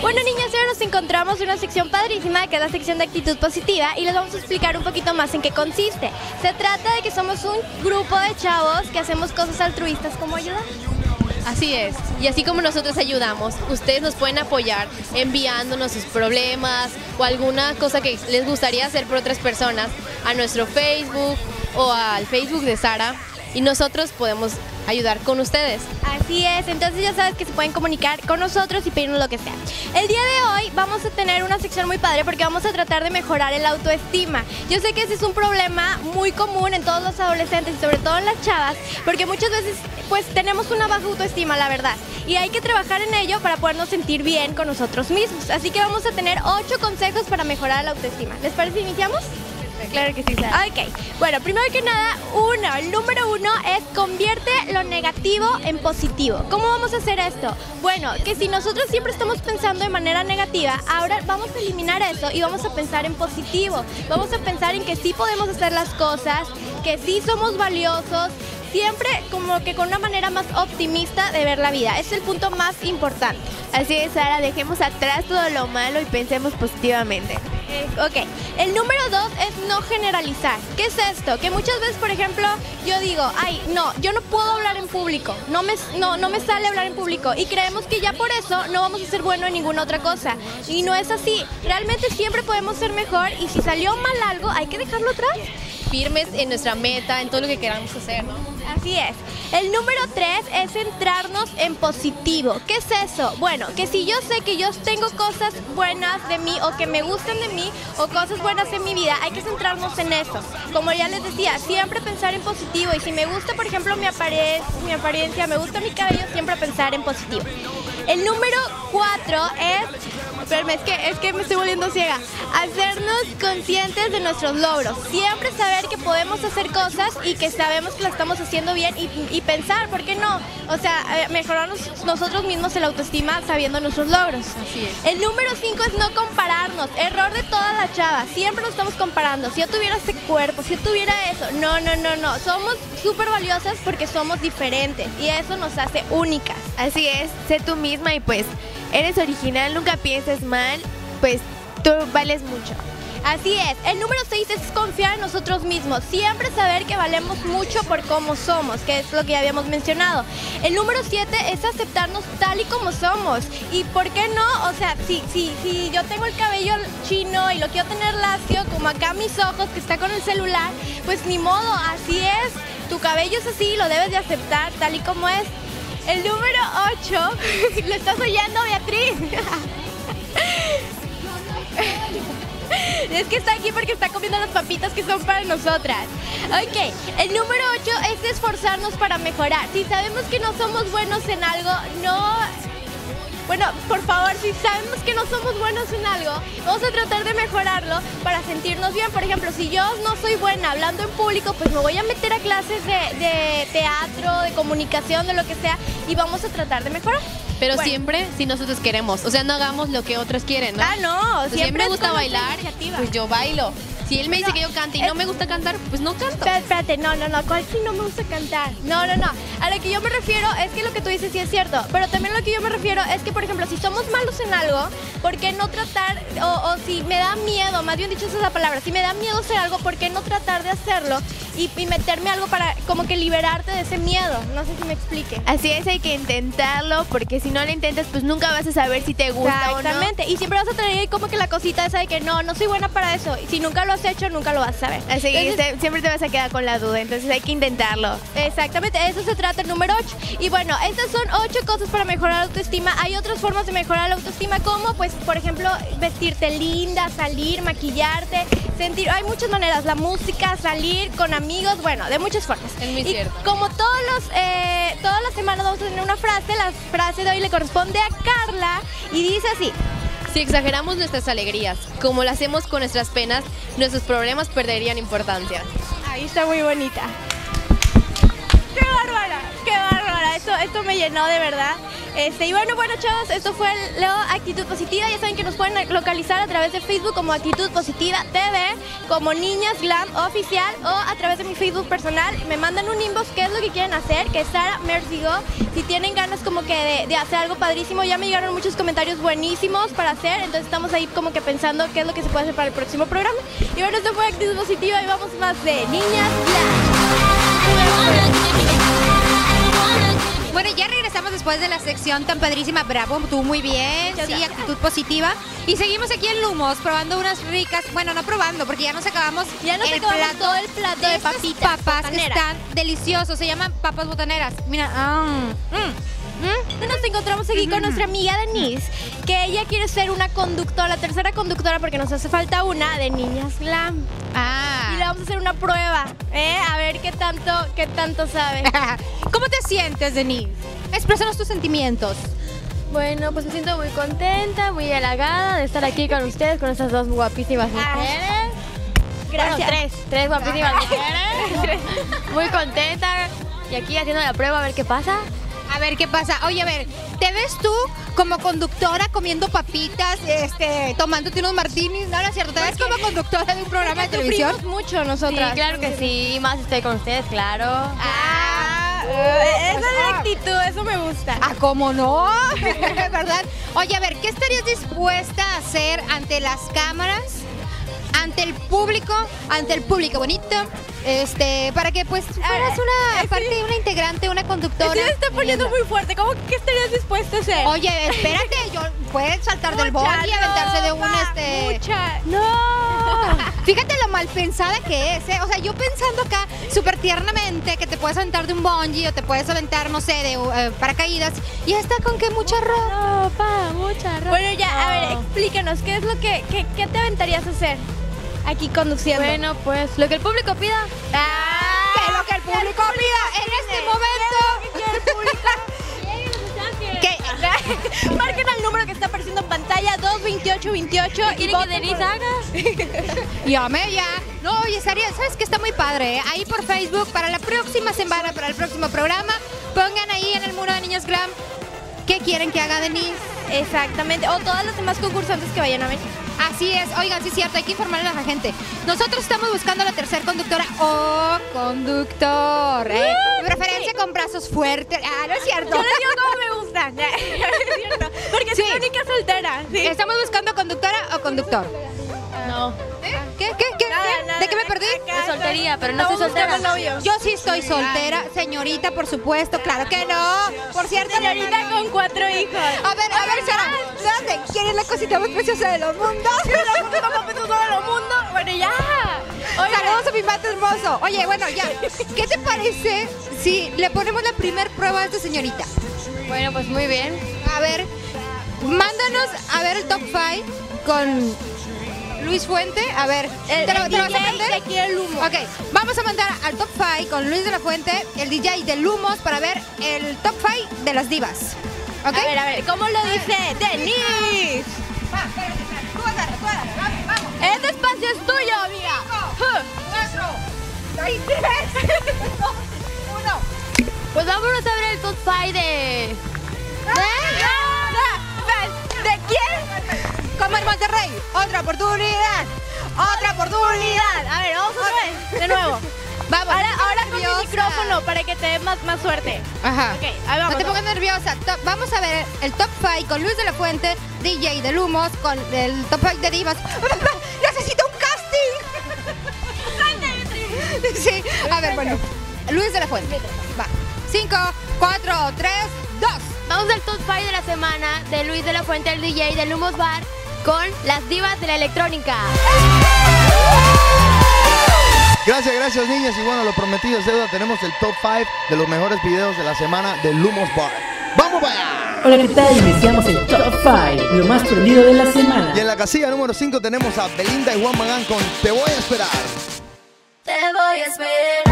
Bueno niñas, ahora nos encontramos en una sección padrísima que es la sección de actitud positiva y les vamos a explicar un poquito más en qué consiste. Se trata de que somos un grupo de chavos que hacemos cosas altruistas como ayudar. Así es, y así como nosotros ayudamos, ustedes nos pueden apoyar enviándonos sus problemas o alguna cosa que les gustaría hacer por otras personas a nuestro Facebook o al Facebook de Sara y nosotros podemos ayudar con ustedes. Así es, entonces ya sabes que se pueden comunicar con nosotros y pedirnos lo que sea. El día de hoy vamos a tener una sección muy padre porque vamos a tratar de mejorar el autoestima. Yo sé que ese es un problema muy común en todos los adolescentes y sobre todo en las chavas, porque muchas veces pues tenemos una baja autoestima, la verdad. Y hay que trabajar en ello para podernos sentir bien con nosotros mismos. Así que vamos a tener ocho consejos para mejorar la autoestima. ¿Les parece iniciamos? Claro que sí, Sara. Ok, bueno, primero que nada, uno, el número uno es convierte lo negativo en positivo. ¿Cómo vamos a hacer esto? Bueno, que si nosotros siempre estamos pensando de manera negativa, ahora vamos a eliminar eso y vamos a pensar en positivo. Vamos a pensar en que sí podemos hacer las cosas, que sí somos valiosos, siempre como que con una manera más optimista de ver la vida. Es el punto más importante. Así es, Sara, dejemos atrás todo lo malo y pensemos positivamente. Ok, el número dos es no generalizar. ¿Qué es esto? Que muchas veces, por ejemplo, yo digo, ay, no, yo no puedo hablar en público, no me, no, no me sale hablar en público y creemos que ya por eso no vamos a ser bueno en ninguna otra cosa. Y no es así, realmente siempre podemos ser mejor y si salió mal algo, hay que dejarlo atrás. Firmes en nuestra meta, en todo lo que queramos hacer. Así es. El número tres es centrarnos en positivo. ¿Qué es eso? Bueno, que si yo sé que yo tengo cosas buenas de mí o que me gustan de mí o cosas buenas en mi vida, hay que centrarnos en eso. Como ya les decía, siempre pensar en positivo. Y si me gusta, por ejemplo, mi, apare mi apariencia, me gusta mi cabello, siempre pensar en positivo. El número cuatro es Espérame, es que, es que me estoy volviendo ciega. Hacernos conscientes de nuestros logros. Siempre saber que podemos hacer cosas y que sabemos que las estamos haciendo bien y, y pensar, ¿por qué no? O sea, eh, mejorarnos nosotros mismos el autoestima sabiendo nuestros logros. Así es. El número 5 es no compararnos. Error de todas las chavas. Siempre nos estamos comparando. Si yo tuviera ese cuerpo, si yo tuviera eso. No, no, no, no. Somos súper valiosas porque somos diferentes y eso nos hace únicas. Así es, sé tú y pues eres original, nunca pienses mal, pues tú vales mucho. Así es. El número 6 es confiar en nosotros mismos. Siempre saber que valemos mucho por cómo somos, que es lo que ya habíamos mencionado. El número 7 es aceptarnos tal y como somos. ¿Y por qué no? O sea, si, si, si yo tengo el cabello chino y lo quiero tener lacio, como acá mis ojos, que está con el celular, pues ni modo, así es. Tu cabello es así, lo debes de aceptar tal y como es. El número 8, ¿lo estás oyendo, Beatriz? Es que está aquí porque está comiendo las papitas que son para nosotras. Ok, el número 8 es esforzarnos para mejorar. Si sabemos que no somos buenos en algo, no... Bueno, por favor, si sabemos que no somos buenos en algo, vamos a tratar de mejorarlo para sentirnos bien. Por ejemplo, si yo no soy buena hablando en público, pues me voy a meter a clases de, de teatro, de comunicación, de lo que sea, y vamos a tratar de mejorar. Pero Bueno. siempre si nosotros queremos, o sea, no hagamos lo que otros quieren, ¿no? Ah, no, O sea, si a mí siempre me gusta bailar, pues yo bailo. Si él me dice que yo cante y no me gusta cantar, pues no canto. Espérate, espérate, no, no, no, ¿cuál sí no me gusta cantar? No, no, no. A lo que yo me refiero es que lo que tú dices sí es cierto, pero también lo que yo me refiero es que, por ejemplo, si somos malos en algo, ¿por qué no tratar, o, o si me da miedo, más bien dicho esa es la palabra, si me da miedo hacer algo, ¿por qué no tratar de hacerlo y, y meterme algo para como que liberarte de ese miedo? No sé si me explique. Así es, hay que intentarlo, porque si no lo intentas, pues nunca vas a saber si te gusta o no. Exactamente, y siempre vas a tener ahí como que la cosita esa de que no, no soy buena para eso, y si nunca lo has hecho, nunca lo vas a saber. Así que Entonces, se- siempre te vas a quedar con la duda, entonces hay que intentarlo. Exactamente, de eso se trata el número 8. Y bueno, estas son 8 cosas para mejorar la autoestima. Hay otras formas de mejorar la autoestima, como pues, por ejemplo, vestirte linda, salir, maquillarte, sentir. Hay muchas maneras, la música, salir con amigos, bueno, de muchas formas. Es muy y cierto. Como todos los, eh, todas las semanas vamos a tener una frase, la frase de hoy le corresponde a Carla y dice así. Si exageramos nuestras alegrías, como lo hacemos con nuestras penas, nuestros problemas perderían importancia. Ahí está muy bonita. ¡Qué bárbara! Esto, esto me llenó de verdad. Este, y bueno, bueno, chavos, esto fue la actitud positiva. Ya saben que nos pueden localizar a través de Facebook como Actitud Positiva TV, como Niñas Glam Oficial o a través de mi Facebook personal. Me mandan un inbox qué es lo que quieren hacer, que Sara Mercigo. Si tienen ganas como que de, de hacer algo padrísimo, ya me llegaron muchos comentarios buenísimos para hacer. Entonces estamos ahí como que pensando qué es lo que se puede hacer para el próximo programa. Y bueno, esto fue Actitud Positiva y vamos más de Niñas Glam. Bueno, ya regresamos después de la sección tan padrísima. Bravo, tú muy bien. Muchas Sí, gracias. actitud positiva. Y seguimos aquí en Lumos probando unas ricas. Bueno, no probando, porque ya nos acabamos. Ya nos el acabamos todo el plato de papitas papas que botaneras. están deliciosos. Se llaman papas botaneras. Mira, ah, mm. ¿Mm? Nos encontramos aquí con nuestra amiga Denise, que ella quiere ser una conductora, la tercera conductora, porque nos hace falta una de Niñas Glam. Ah. Le vamos a hacer una prueba, ¿eh? A ver qué tanto, qué tanto sabe. ¿Cómo te sientes, Denise? Exprésanos tus sentimientos. Bueno, pues me siento muy contenta, muy halagada de estar aquí con ustedes, con estas dos guapísimas mujeres. Gracias. Bueno, tres, tres guapísimas mujeres. Muy contenta. Y aquí haciendo la prueba a ver qué pasa. A ver qué pasa. Oye, a ver, ¿te ves tú como conductora comiendo papitas, este, tomándote unos martinis? No, no es cierto. ¿Te ves como conductora de un programa de televisión? Mucho Sí, nosotras. claro que sí. Más estoy con ustedes, claro. Ah, eh, esa es la actitud, eso me gusta. Ah, ¿cómo no? ¿Verdad? Oye, a ver, ¿qué estarías dispuesta a hacer ante las cámaras, ante el público, ante el público bonito? Este, para que pues fueras una parte, una integrante, una conductora. Sí, me está poniendo muy fuerte. ¿Cómo que estarías dispuesta a hacer? Oye, espérate, yo puedes saltar del Mucha bol y aventarse de un este. Mucha. No. Fíjate lo mal pensada que es, ¿eh? O sea, yo pensando acá súper tiernamente que te puedes aventar de un bungee o te puedes aventar, no sé, de eh, paracaídas. Y está con que mucha ropa. Ropa, mucha ropa. Bueno, ya, a ver, explícanos, ¿qué es lo que, qué, qué te aventarías a hacer aquí conduciendo? Bueno, pues lo que el público pida. Ah, Que lo que el público pida en este momento. que marquen al número que está apareciendo en pantalla 22828 y ¿Quieren que voten Ah, Llame ya. No, oye, estaría, ¿sabes qué? Está muy padre. eh? Ahí por Facebook, para la próxima semana, para el próximo programa, pongan ahí en el muro de Niñas Glam qué quieren que haga Denise. Exactamente, o todas las demás concursantes que vayan a venir. Así es, oigan, sí es cierto, hay que informarle a la gente. Nosotros estamos buscando a la tercer conductora o conductor. ¿eh? Preferencia con brazos fuertes. Ah, no es cierto. Yo les digo cómo me gusta. Es cierto, Porque Sí. soy la única soltera. ¿sí? ¿Estamos buscando conductora o conductor? No. ¿Eh? ¿Qué? ¿Qué? ¿Qué? Nada, ¿Qué? nada, ¿De qué me perdí? De soltería, pero no estamos soy soltera. Yo sí estoy soltera, señorita, por supuesto, claro que no. Por cierto, Señorita con cuatro hijos. ¿Dónde? ¿Quién es la cosita más preciosa de los mundos? Bueno, ya. Oigan, Saludos a mi mate hermoso. Oye, bueno, ya. ¿Qué te parece si le ponemos la primer prueba a esta señorita? Bueno, pues muy bien. A ver, mándanos a ver el top 5 con Luis Fuente. A ver, el, ¿te lo, el te lo vas a DJ aprender? de aquí el humo. Ok, vamos a mandar al top 5 con Luis de la Fuente, el DJ de Lumos, para ver el top 5 de las divas. ¿Ok? A ver, a ver, ¿cómo lo dice Denise? Va, espérate, espérate. Tú agarra, tú agarra. Vamos, vamos. Este espacio es tuyo, amiga. Cinco, cuatro, seis, tres, dos, uno. Pues vámonos a ver el top 5 de. ¿De quién? Como en Monterrey, otra oportunidad, otra oportunidad. A ver, vamos otra vez. De nuevo. Vamos. Ahora, ahora con mi micrófono para que te dé más, más suerte. Ajá. Ok, ahí vamos. No te pongas nerviosa. Vamos a ver el top 5 con Luis de la Fuente, DJ de Lumos, con el top 5 de divas. ¡Necesito un casting! sí, a ver, bueno. Luis de la Fuente. Va. 5, 4, 3, 2. Vamos al top 5 de la semana de Luis de la Fuente, el DJ de Lumos Bar, con las divas de la electrónica. Gracias, gracias niñas. Y bueno, lo prometido es deuda. Tenemos el top 5 de los mejores videos de la semana de Lumos Bar. ¡Vamos para allá! Hola, ¿qué tal? Iniciamos el Top 5, lo más prendido de la semana. Y en la casilla número 5 tenemos a Belinda y Juan Magán con Te voy a esperar. Te voy a esperar.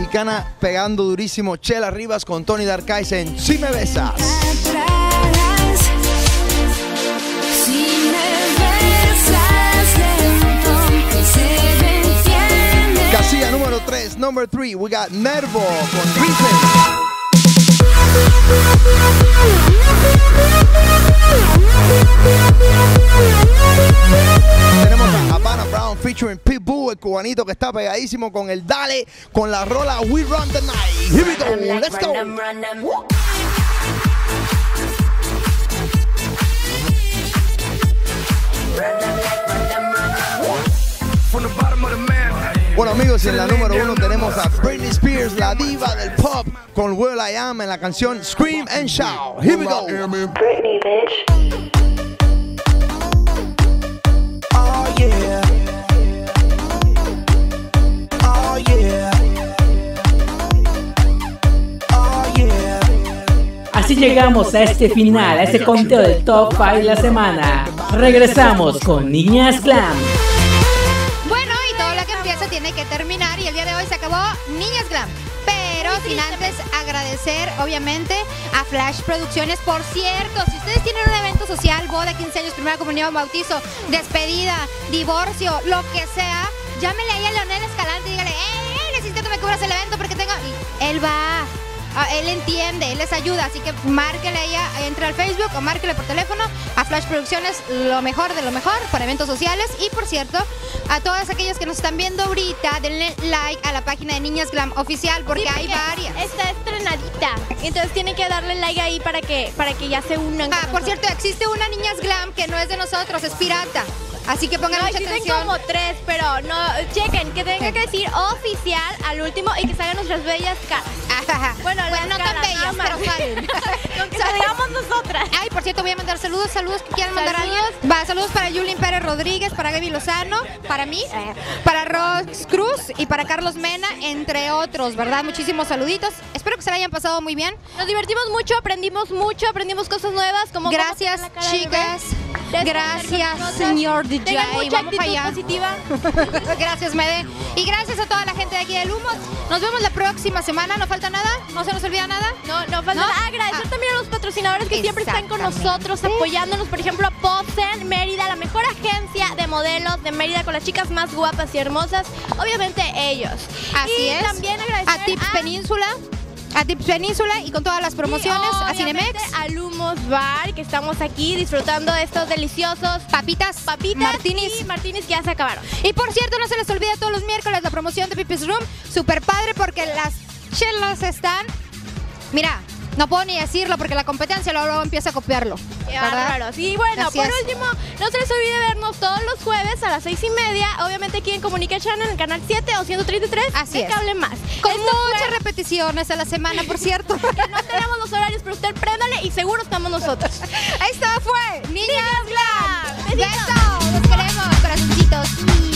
mexicana pegando durísimo. Chela Rivas con Tony Darkais en Si me besas. Casilla número 3, number 3, we got Nervo con Reason. Tenemos a Havana Brown featuring Pitbull, el cubanito que está pegadísimo con el Dale, con la rola We Run the Night. Here we go, let's go. Bueno amigos, en la número uno tenemos a Britney Spears, la diva del pop, con Will I Am en la canción Scream and Shout. Here we go. Britney, bitch. Oh yeah. Oh yeah. Oh. Así llegamos a este final, a este conteo del Top 5 de la semana. Regresamos con Niñas Glam. Pero sin antes agradecer, obviamente, a Flash Producciones. Por cierto, si ustedes tienen un evento social, boda, 15 años, primera comunión, bautizo, despedida, divorcio, lo que sea, llámele ahí a Leonel Escalante y dígale, ¡Ey, ey, necesito que me cubras el evento porque tengo... Él va... Ah, él entiende, él les ayuda, así que márquele ella, entre al Facebook o márquele por teléfono a Flash Producciones, lo mejor de lo mejor para eventos sociales. Y por cierto, a todas aquellas que nos están viendo ahorita, denle like a la página de Niñas Glam Oficial, porque Sí, hay varias. Está estrenadita. Entonces tienen que darle like ahí para que, para que ya se unan. Ah, por nosotros. cierto, existe una Niñas Glam que no es de nosotros, es pirata. Así que pongan No, mucha atención. como tres, pero no, chequen, que tenga que decir oficial al último y que salgan nuestras bellas caras. Ajá. Bueno, Bueno, las no tan caras, bellas, nada pero salen. Con que lo digamos nosotras. Ay, por cierto, voy a mandar saludos, saludos que quieran mandar a alguien. Va, saludos para Yulín Pérez Rodríguez, para Gaby Lozano, para mí, para Rox Cruz y para Carlos Mena, entre otros, ¿verdad? Muchísimos saluditos. Espero que se la hayan pasado muy bien. Nos divertimos mucho, aprendimos mucho, aprendimos cosas nuevas. Como Gracias, chicas. Gracias, señor DJ. Tengan mucha Vamos para actitud allá. positiva. gracias, Mede. Y gracias a toda la gente de aquí del Humo. Nos vemos la próxima semana. ¿No falta nada? ¿No se nos olvida nada? No, no falta ¿No? nada. Agradecer Ah. también a los patrocinadores que siempre están con nosotros, apoyándonos. Por ejemplo, a Posen Mérida, la mejor agencia de modelos de Mérida con las chicas más guapas y hermosas. Obviamente ellos. Así y es. también agradecer A Tips Península. A Tips Península y con todas las promociones. A Cinemex. A Lumos Bar, que estamos aquí disfrutando de estos deliciosos Papitas. papitas Martinis. y martinis que ya se acabaron. Y por cierto, no se les olvide todos los miércoles la promoción de Pipis Room. Super padre porque las chelas están. Mira, no puedo ni decirlo porque la competencia luego, empieza a copiarlo. Qué bárbaro. Sí, bueno, por último, no se les olvide vernos todos los jueves a las seis y media. Obviamente aquí en Comunica Channel, en el canal 7 o 133. Así es. Cable Más. Con muchas fue... repeticiones a la semana, por cierto. que no tenemos los horarios, pero usted préndale y seguro estamos nosotros. Esto fue Niñas, Niñas Glam. Glam. Los queremos, corazoncitos.